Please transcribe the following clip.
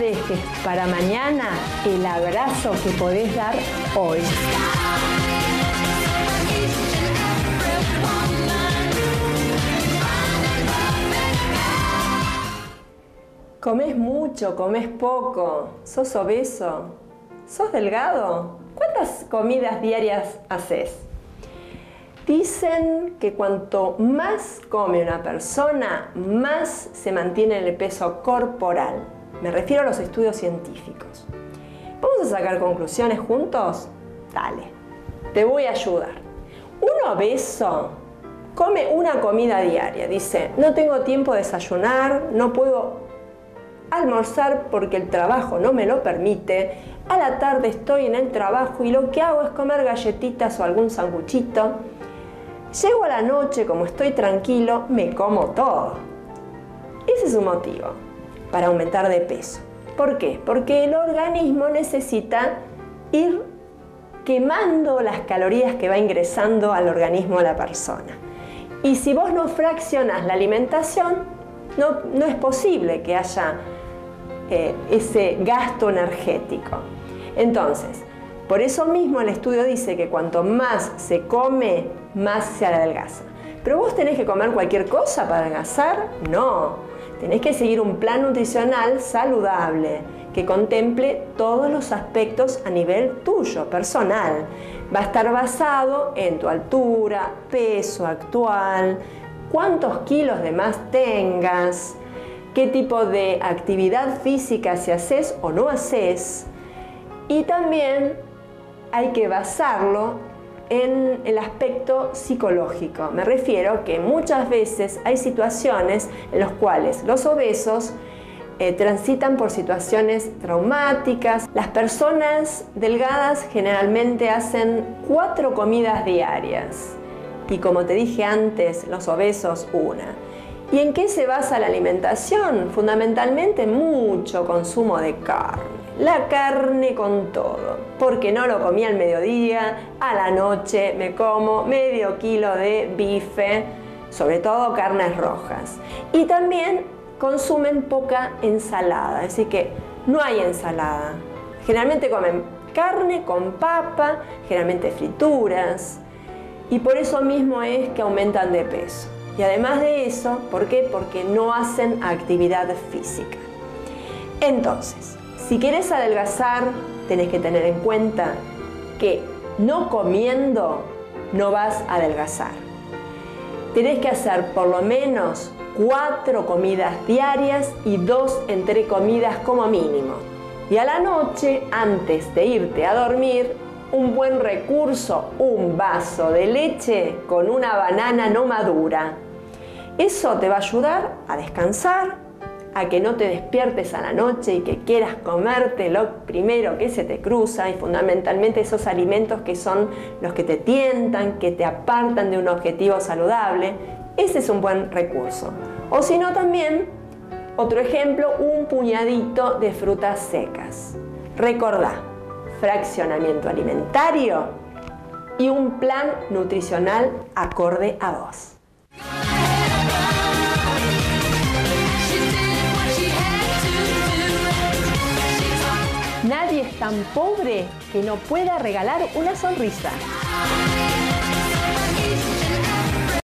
dejes para mañana el abrazo que podés dar hoy. ¿Comes mucho? ¿Comes poco? ¿Sos obeso? ¿Sos delgado? ¿Cuántas comidas diarias haces? Dicen que cuanto más come una persona, más se mantiene en el peso corporal. Me refiero a los estudios científicos. ¿Vamos a sacar conclusiones juntos? Dale, te voy a ayudar. Un obeso come una comida diaria. Dice, no tengo tiempo de desayunar, no puedo almorzar porque el trabajo no me lo permite, a la tarde estoy en el trabajo y lo que hago es comer galletitas o algún sanguchito. Llego a la noche, como estoy tranquilo, me como todo. Ese es su motivo para aumentar de peso. ¿Por qué? Porque el organismo necesita ir quemando las calorías que va ingresando al organismo de la persona. Y si vos no fraccionas la alimentación, no, no es posible que haya eh, ese gasto energético. Entonces, por eso mismo el estudio dice que cuanto más se come, más se adelgaza. Pero vos tenés que comer cualquier cosa para adelgazar? No. Tenés que seguir un plan nutricional saludable que contemple todos los aspectos a nivel tuyo, personal. Va a estar basado en tu altura, peso actual, cuántos kilos de más tengas, qué tipo de actividad física si haces o no haces. Y también hay que basarlo en el aspecto psicológico. Me refiero que muchas veces hay situaciones en las cuales los obesos eh, transitan por situaciones traumáticas. Las personas delgadas generalmente hacen cuatro comidas diarias y como te dije antes, los obesos una. ¿Y en qué se basa la alimentación? Fundamentalmente mucho consumo de carne. La carne con todo, porque no lo comí al mediodía, a la noche me como medio kilo de bife, sobre todo carnes rojas. Y también consumen poca ensalada, así que no hay ensalada. Generalmente comen carne con papa, generalmente frituras, y por eso mismo es que aumentan de peso. Y además de eso, ¿por qué? Porque no hacen actividad física. Entonces, si quieres adelgazar, tenés que tener en cuenta que no comiendo no vas a adelgazar. Tenés que hacer por lo menos cuatro comidas diarias y dos entre comidas como mínimo. Y a la noche, antes de irte a dormir, un buen recurso, un vaso de leche con una banana no madura. Eso te va a ayudar a descansar, a que no te despiertes a la noche y que quieras comerte lo primero que se te cruza y fundamentalmente esos alimentos que son los que te tientan, que te apartan de un objetivo saludable. Ese es un buen recurso. O si no también, otro ejemplo, un puñadito de frutas secas. Recordá, fraccionamiento alimentario y un plan nutricional acorde a vos. Nadie es tan pobre que no pueda regalar una sonrisa.